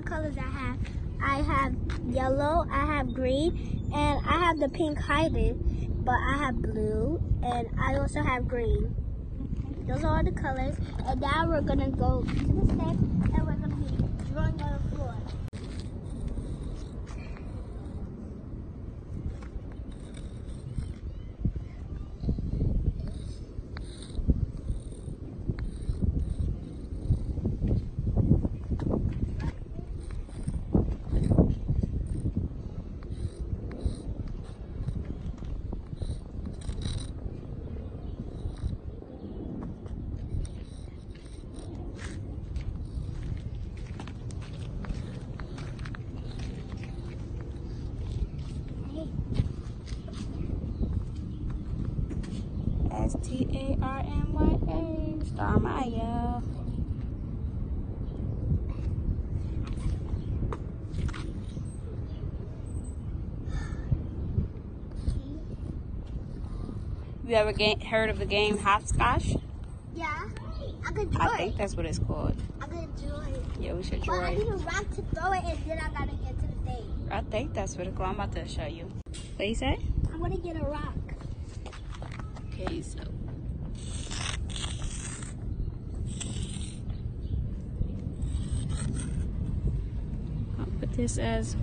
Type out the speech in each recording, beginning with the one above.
the colors I have. I have yellow, I have green, and I have the pink hiding, but I have blue, and I also have green. Those are all the colors, and now we're to go to the steps and we're to be drawing on the floor. S T A R M Y A. Starmya. You ever heard of the game hopscotch? Yeah, I could draw I think it. that's what it's called. I could draw it. Yeah, we should draw I it. need a rock to throw it and then I gotta get to the thing. I think that's what it's called. I'm about to show you. What you say? I'm gonna get a rock. Okay, so. I'll put this as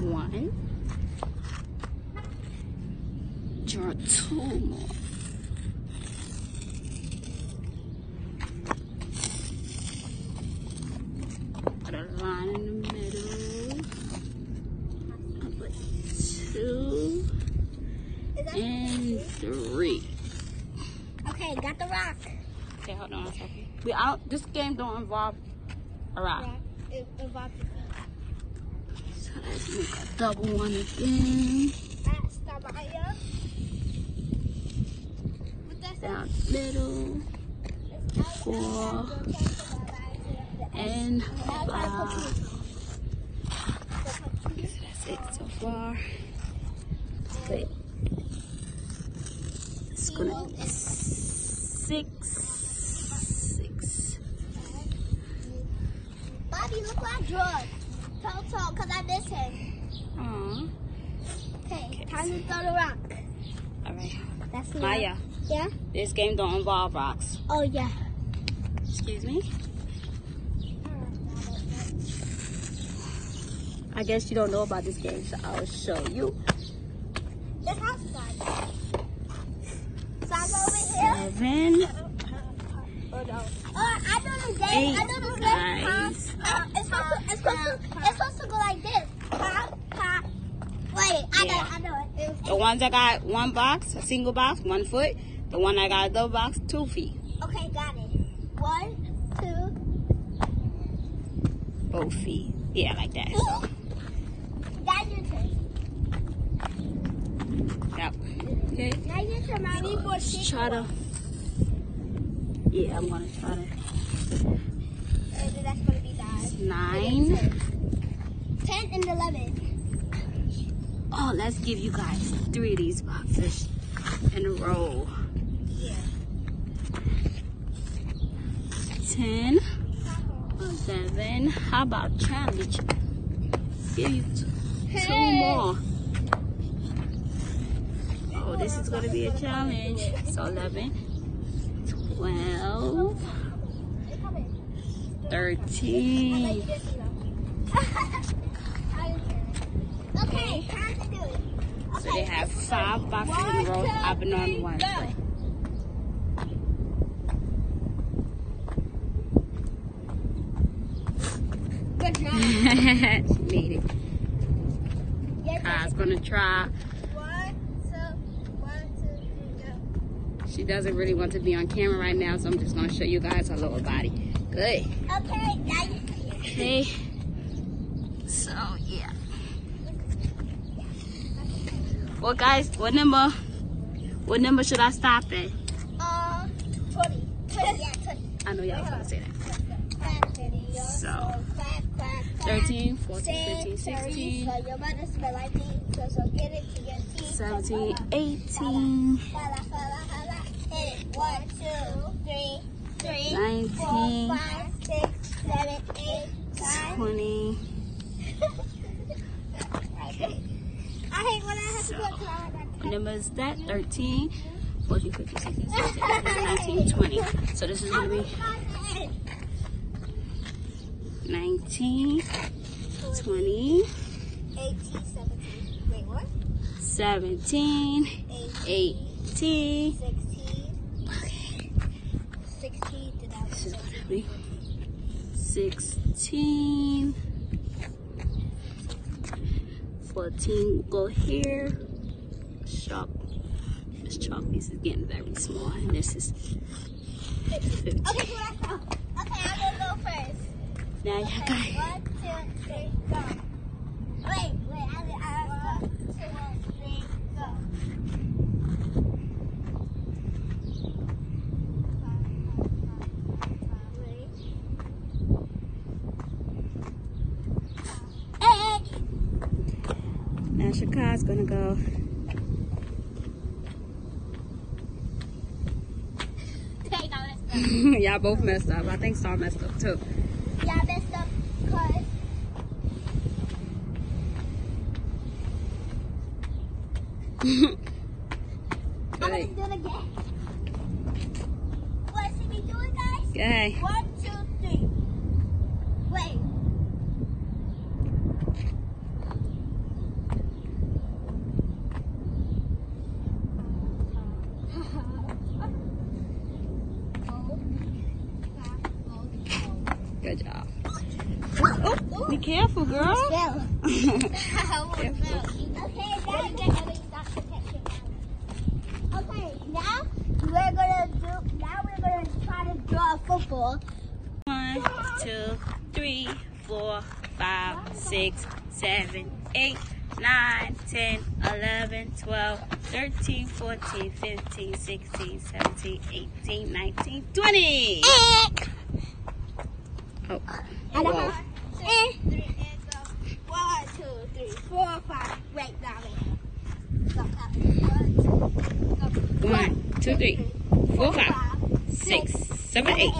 one. Draw two more. Put a line in the middle. I'll put two and three. Okay, got the rock. Okay, hold on a second. We out. This game don't involve a rock. Rock. It involves the So let's make a double one again. That's the Maya. What that Down middle Four. and five. So that's it so far. Wait. Gonna six. Six. Bobby, look what I drew. Toto, because I miss him. Aw. Okay, time to throw the rock. Alright. That's the Maya, Yeah? this game don't involve rocks. Oh, yeah. Excuse me? I guess you don't know about this game, so I'll show you. It has fun. So I'm over here. Seven. Oh, no. Oh, I know the game. I know the game. Nice. Uh, it's, supposed to, it's, supposed to, it's supposed to go like this. Wait, I know, Yeah. I know it. it. The ones that got one box, a single box, one foot. The one that got a double box, two feet. Okay, got it. One, two. Both feet. Yeah, like that. So, Now your turn. yep. Okay. Now your turn, mommy. For Let's try to. Yeah, I'm gonna try to. That's gonna be nine. Nine. Ten and eleven. Oh, let's give you guys three of these boxes in a row. Yeah. Ten. Seven. How about challenge? Give you t- two more. This is gonna be a challenge. So 11, 12, 13. okay, time to do it. So they have five boxes in a row. I've been on one. job. she made it. Kai's gonna try. One, two, one, two, three, go. She doesn't really want to be on camera right now, so I'm just gonna show you guys her lower body. Good. Okay, now you see it. Okay. So yeah. Well, guys, what number? What number should I stop at? Uh, 20. 20, yeah, 20. I know y'all was gonna say that. Clap, Teddy, yo. So, clap, clap, clap. 13, 14, 15, 16, So your mother smell like me, so, so get it to your teeth. 17, 18, One, two, three, three, Nineteen. four, five, six, seven, eight, nine. 20, I hate when I have to go to our number is that 13, 14, 15, 16, 17, 18, 19, 20. So this is going to be 19, 20, 18, 17. Wait, what? 17, 18, 18. 16. 16 to that This is one. going to be 16, 14 go here. Chalk. This chalk piece is getting very small, and this is 15. Okay, so let's go. Okay, I'm gonna go first. Now you Okay, got one, two, three, go. Wait, wait, I did I go. Two, three, go. Ready? Hey! now Shaka's gonna go. Y'all both messed up. I think Star messed up too. Yeah, messed up because I'm gonna do it again. What should we do it, guys? Okay. One, two, three. Wait. Good job. Oh, be careful, girl. Spell. okay, now get every stop protection. Okay, now we're gonna do. Now we're gonna try to draw a football. One, two, three, four, five, six, seven, eight, nine, ten, eleven, twelve, thirteen, fourteen, fifteen, sixteen, seventeen, eighteen, nineteen, twenty. Oh. And Whoa. eh. three, and go. One, two, three, four, five. Wait, now wait. Stop counting. One, two, go. One, two, three, four, five, five, six, seven, eight,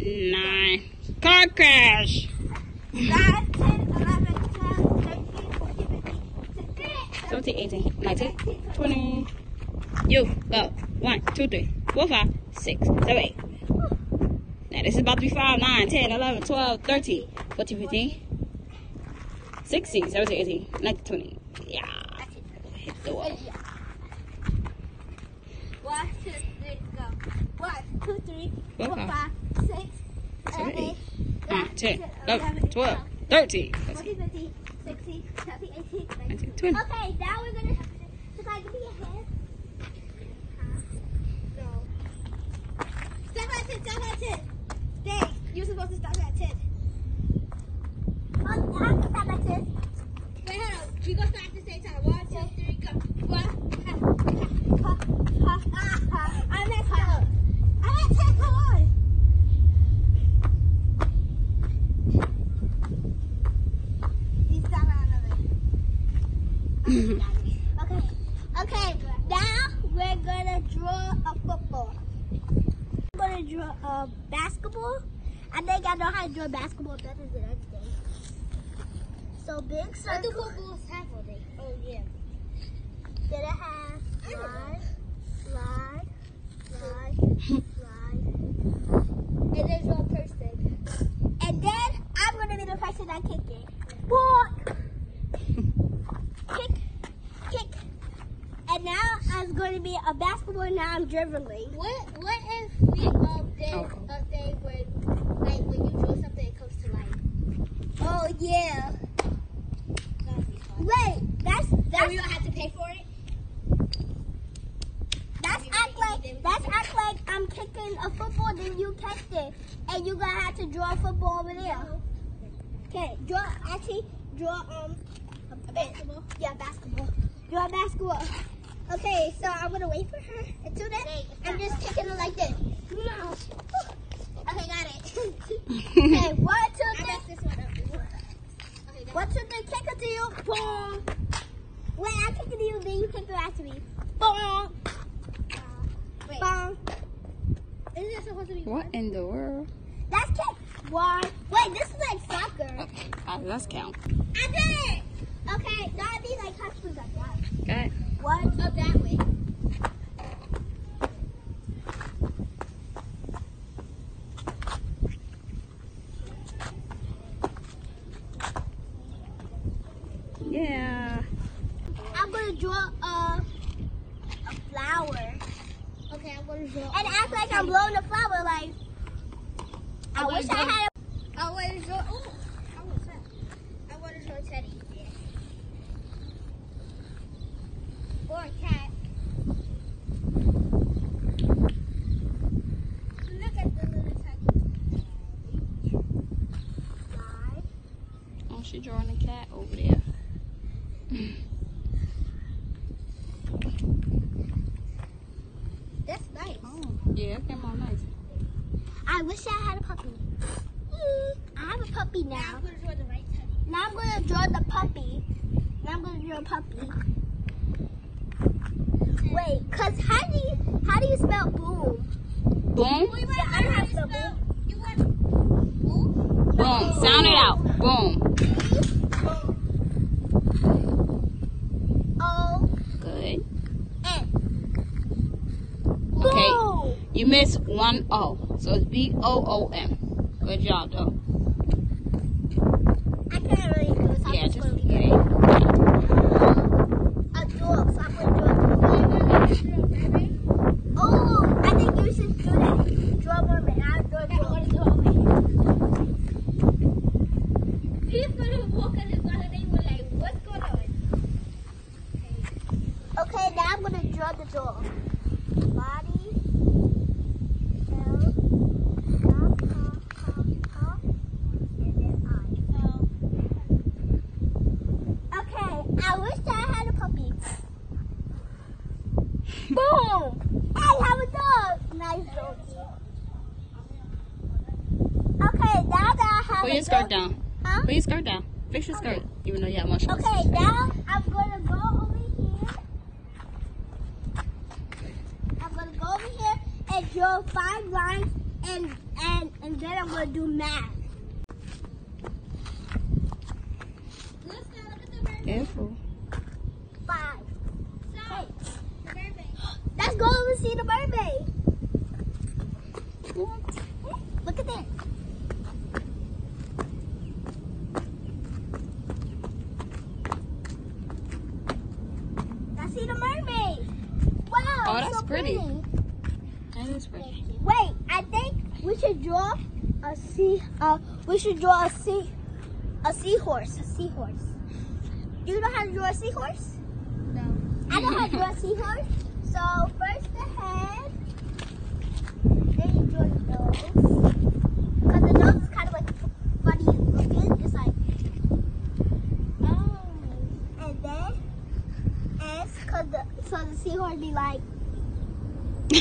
eight, nine. Car crash. nine, ten, eleven, twelve, thirteen, fourteen, fifteen, sixteen, 17, 18, 19, 20. You go. One, two, three, four, five, six, seven, eight. Now this is about to be 5, 9, 10, 11, 12, 13, 14, 15, 16, 17, 18, 19, 20. Yeah. Hit the wall. One, two, three, go. One, two, three, Four, four, five, six, seven, eight, eight, 9, 10, 11, 12, 13, 14, 15, 16, 17, 18, 19. 19, 20. Okay, now we're gonna have to. Should I give me a hand? No. Stop at 10, stop at 10. Stay. You're supposed to stop at 10. Oh, I have to stop at 10. Wait, hold on. We gonna start at the same time. One, two, three, go. One. Ha, ha, ha, ha, ha. I'm at 10. I'm at 10, come on. You stop at another. Okay. Okay. Now we're gonna draw a football. I'm gonna draw a basketball. I think I know how to draw basketball better than anything. So big circle. What do footballs have on it? Oh yeah. Then it has slide, slide, slide, slide. And there's one person. And then I'm gonna be the person that kick it. Ball. kick, kick. And now I'm going to be a basketball. Now I'm dribbling. What What if we um did Oh. a thing where like when you draw something it comes to life? Oh yeah. Wait, that's that's. we don't have to pay for it. That's act like that's act like I'm kicking a football, then you catch it, and you're gonna have to draw a football over there. Okay, draw actually draw um a basketball. Yeah, basketball. Draw a basketball. Okay, so I'm gonna wait for her. Until then, I'm just kicking it like this. No. Okay, got it. okay, one, two, three. One, two, three, kick it to you. Boom. Wait, I kick it to you, then you kick it back to me. Boom. Wait. Bong. Isn't it supposed to be What one? in the world? That's kick. One. Wait, this is like soccer. Okay, uh, let's count. I did it. Okay, that'd be like how to like that. Okay. One up that way. Yeah. I'm gonna draw a a flower. Okay, I'm gonna draw. And act like I'm blowing the flower. Like I I'm wish I had. A, I want to draw. Ooh, I want to. I want to draw Teddy. Yeah. Or a cat. Look at the little teddy. Fly. Oh, she drawing a cat over there. That's nice. Oh, yeah, it came out nice. I wish I had a puppy. I have a puppy now. Now I'm gonna draw the right teddy. Now I'm gonna draw the puppy. Now I'm gonna draw a puppy. Wait, cause how do you how do you spell boom? Boom. Yeah, I don't have to spell You want Boom. Sound it out. Boom. O Good. N. Okay. You missed one O. So it's B O O M. Good job, though. I can't really do this. I'm Yeah, just just gonna get leave it. a dog. So I'm gonna draw a dog. Oh, I think you should do that. Draw a mermaid. I'll draw a dog. People who walk in the garden, they were like, what's going on? Okay, now I'm gonna draw the dog. Body. Tail. Paw, paw, paw, paw. And then eye. Okay, I wish I had a puppy. Boom! I have a dog. Nice dog. Okay, now that I have Put a your skirt down. Huh? Put your skirt down. Fix your skirt. Even though you have much. Okay, now I'm gonna go over here. I'm gonna go over here and draw five lines, and and and then I'm gonna do math. Let's go look at the mermaid. Careful. Five. Hey, let's go and see the mermaid. Look at that. I see the mermaid. Wow. Oh, it's that's so pretty. That is pretty. Wait, I think we should draw a sea. Uh, we should draw a sea, a seahorse. A seahorse. Do you know how to draw a seahorse? No. I know how to draw a seahorse. So first the head, then you draw the nose. Cause the nose is kind of like funny looking. It's like, oh, and then S, cause the so the seahorse be like,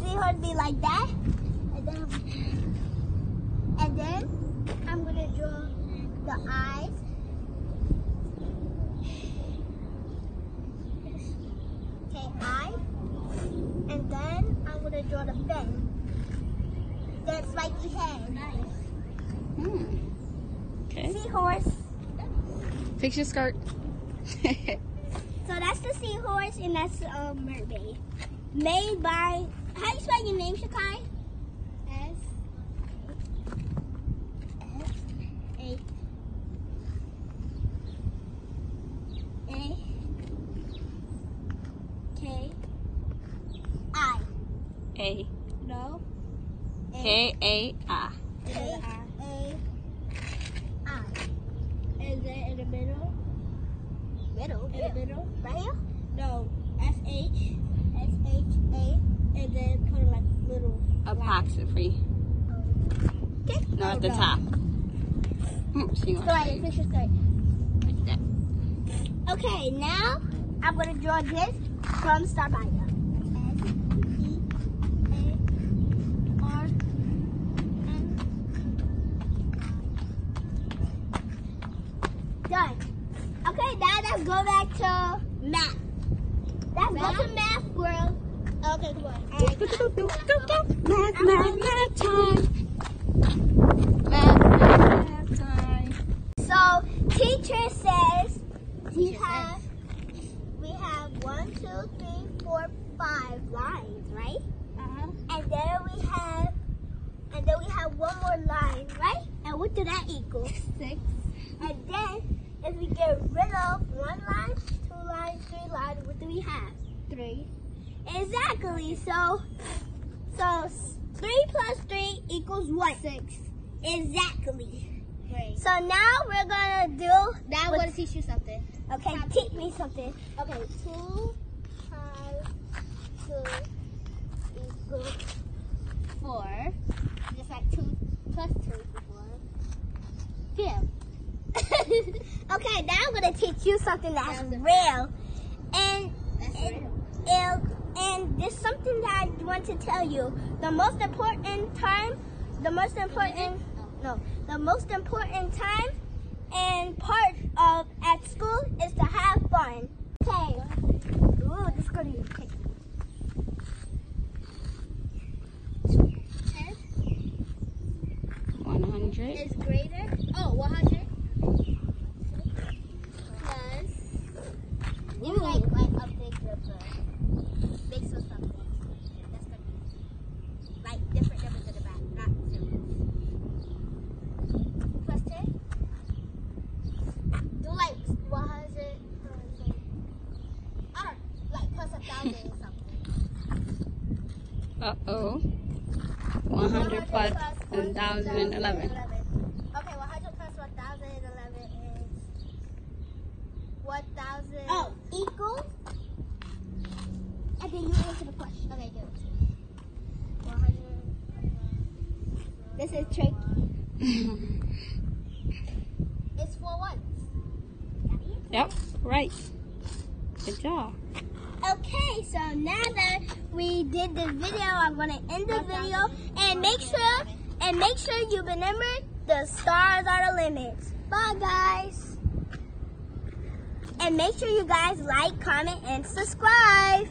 seahorse be like that, and then and then I'm gonna draw the eyes. Okay, eye. And then I'm gonna draw the fin. Then spiky head. Nice. Hmm. Okay. Seahorse. Fix your skirt. So that's the seahorse and that's the um, mermaid. Made by, how do you spell your name, Shakai? S. S. A. A. K. I. A No. K A I. A. A. I. And then in the middle. Middle? In the middle? Right here? No. S H. S H A. And then put it like little. Apostrophe. Okay. No, at the top. Hmm, she gonna Sorry, say fish is sorry. like that. Okay, now I'm gonna draw this from Starbiter. S T A R N. Done. Okay, now let's go back to math. Let's go to math world. Okay, come on. Go, go, go, go. Math, math, math time. Math, math time. So teacher says we have we have one, two, three, four, five lines, right? Uh-huh. And then we have and then we have one more line, right? And what do that equal? Six. And then if we get rid of one line, two lines, three lines, what do we have? Three. Exactly. So so three plus three equals what? Six. Exactly. Great. So now we're gonna do Now I'm to teach you something. Okay, teach me something. Okay, two times two equals Four. just like two plus two equals four. Yeah. okay, now I'm gonna teach you something that's real. And That's and, and and something that I want to tell you. The most important time, the most important no, the most important time and part of at school is to have fun. Okay. Ooh, this is gonna be tricky. Ten One hundred. is greater. Oh, 100 plus. Give me like like a big number. Big so something. That's gonna be like different numbers in the back, not zeros. Plus ten. Do like 100. uh, I don't like plus a thousand or something. Uh oh. One hundred plus one thousand and eleven. Okay, 100 plus 1011 is 1000. Oh, equals? And then you answer the question. Okay, good. 100. This is tricky. It's four ones. yep. Right. Good job. Okay, so now that we did the video, I'm gonna end the video and make sure and make sure you remember the stars are the limits. Bye guys. And make sure you guys like, comment, and subscribe.